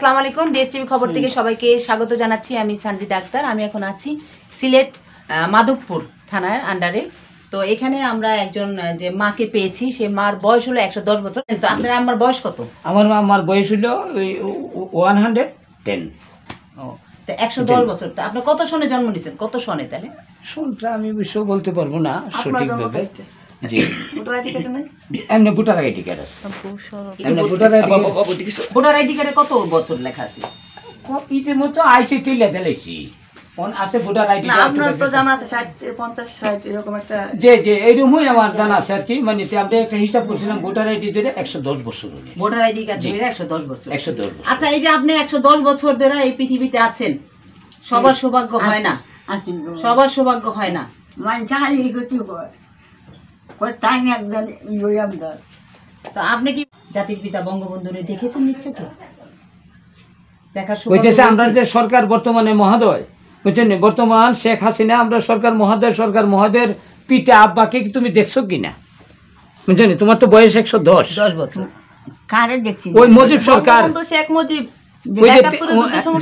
আসসালামু আলাইকুম DS TV খবর থেকে সবাইকে স্বাগত জানাচ্ছি। আমি সঞ্জিত আক্তার আমি এখন আছি সিলেট মাধবপুর থানার আন্ডারে তো এখানে আমরা একজন যে মাকে পেয়েছি সে মার বয়স হলো একশো দশ বছর। তো আপনার আমার বয়স কত? আমার আমার বয়স হলো ওয়ান হান্ড্রেড টেন। ও তো একশো দশ বছর। তো আপনি কত সনে জন্ম নিয়েছেন কত সনে তাহলে? শুনটা আমি অবশ্য বলতে পারব না সঠিকভাবে। জি। এমনি ভোটার আইডি টিকিট আছে। এমনি ভোটার আইডি ভোটার আইডি কার্ডে কত বছর লেখা আছে? ইতে মতো আইসি তুলে দিলেছি। কোন আছে ভোটার আইডি আপনার তো জানা আছে ষাট পঞ্চাশ ষাট এরকম একটা যে যে এইরকমই আমার জানা আছে আর কি। মানে আমরা একটা হিসাব করছিলাম ভোটার আইডি ধরে একশো দশ বছর হলে। Voter ID card. ধরে একশো দশ বছর। একশো দশ বছর। আচ্ছা এই যে আপনি একশো দশ বছর ধরে এই পৃথিবীতে আছেন সবার সৌভাগ্য হয় না? সবার সৌভাগ্য হয় না? গতি হয় না একজন তো আপনি কি জাতির পিতা বঙ্গবন্ধুরে দেখেছেন নিচ্ছে তো দেখার আমরা যে সরকার বর্তমানে মহোদয় বুঝছেন বর্তমান শেখ হাসিনা আমরা সরকার মহোদয় সরকার মহোদয়ের পিতা আব্বাকে কি তুমি দেখছ কিনা? বুঝছেন তোমার তো বয়স একশো দশ। দশ বছর। কারে দেখছি? ওই মুজিব সরকার। শেখ মুজিব। ওই যে আপনি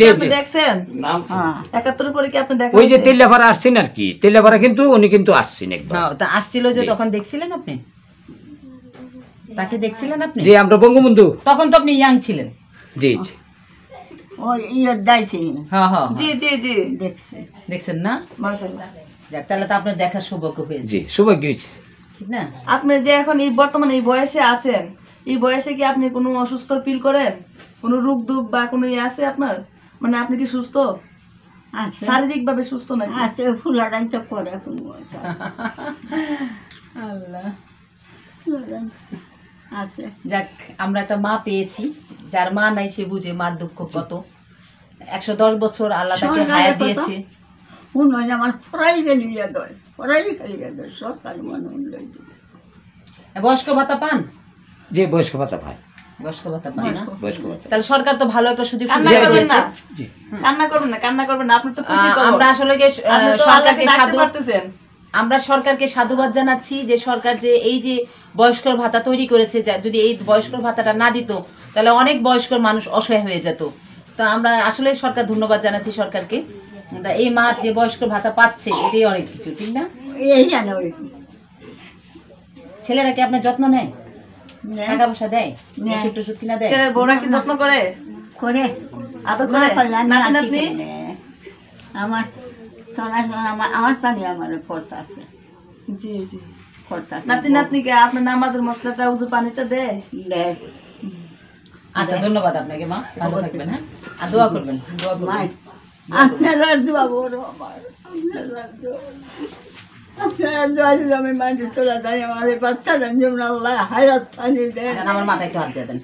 যে- দেখছেন? হ্যাঁ একাত্তরের পরে কি আপনি দেখেন ওই যে তেল্লাপাড়া আসছেন আর কি তেল্লাপাড়া কিন্তু উনি কিন্তু আসছেন একবার। হ্যাঁ, আসছিল যে তখন দেখছিলেন আপনি? তাকে দেখছিলেন আপনি? যে আমরা বঙ্গবন্ধু। তখন তো আপনি ইয়াং ছিলেন। জি জি। ওই ইয়ে দাইছে হ্যাঁ হ্যাঁ জি জি জি। দেখছে। দেখছেন না? যাক তাহলে তো আপনার দেখার সৌভাগ্য হয়েছে। সৌভাগ্য হয়েছে। ঠিক না? আপনি যে এখন এই বর্তমানে এই বয়সে আছেন এই বয়সে কি আপনি কোনো অসুস্থ ফিল করেন? কোনো রোগ দুঃখ বা কোনো ইয়ে আছে আপনার? মানে আপনি কি সুস্থ? আছে। শারীরিক ভাবে সুস্থ নাকি? আছে ফুলারাই তো করে এখন। আল্লাহ। আছে। যাক আমরা একটা মা পেয়েছি যার মা নাই সে বুঝে মার দুঃখ কত। একশো দশ বছর আল্লাহ তাকে কথা? দিয়েছে। শুন হয় আমার পড়াই গেলি দেয়। খালি দেয় সরকার মানুষ লই বয়স্ক ভাতা পান? যে বয়স্ক ভাতা ভাই বয়স্ক ভাতা পান না? বয়স্ক। ভাতা তাহলে সরকার তো ভালো একটা সুযোগ সুবিধা দিয়েছে। কান্না করবেন না কান্না করবেন না আপনি তো খুশি আমরা আসলে সরকারকে সাধু আমরা সরকারকে সাধুবাদ জানাচ্ছি যে সরকার যে এই যে বয়স্কর ভাতা তৈরি করেছে যদি এই বয়স্কর ভাতাটা না দিত তাহলে অনেক বয়স্কর মানুষ অসহায় হয়ে যেত। তো আমরা আসলে সরকার ধন্যবাদ জানাচ্ছি সরকারকে। এই মা যে বয়স্ক ভাতা পাচ্ছে এটাই অনেক কিছু ঠিক না? এই ছেলেরা কি আপনার যত্ন নেয়? টাকা পয়সা দেয়। ওষুধ টষুধ কিনা দেয়? ছেলের বউরা কি যত্ন করে? করে। আদর করে? নাতি নাতনি? আমার সোনা সোনা আমার আমার তানি আমার করতে আছে। জি জি। করতে নাতি নাতনিকে আপনার নামাজের মশলাটা উজু পানিটা দেয়? আচ্ছা ধন্যবাদ আপনাকে মা। ভালো থাকবেন হ্যাঁ? আর দোয়া করবেন দোয়া মাই করবেন। আপনারা দোয়া বড় আমার আপনারা দোয়া আপনারা দোয়া দিলে আমি মাটি তোলা যাই আমার এই বাচ্চারা যেমন আল্লাহ হায়াত পানি দেয় দেন, আমার মাথায় একটু হাত দিয়ে দেন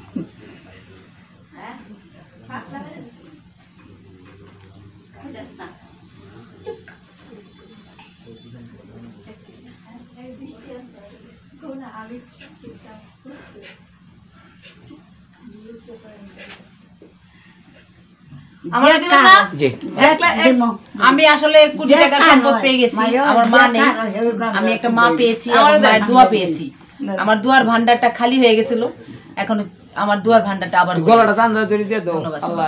আমার দিবেন না? জি। একলা- এক- দিমো। আমি আসলে কোটি টাকা সম্পদ পেয়ে গেছি। আমার মা নেই। আমি একটা মা পেয়েছি আমার মায়ের দোয়া পেয়েছি। আমার দুয়ার ভান্ডারটা খালি হয়ে গেছিল। এখন আমার দুয়ার ভান্ডারটা আবার গলাটা চান্দা ধরে দিয়ে দাও। আল্লাহ।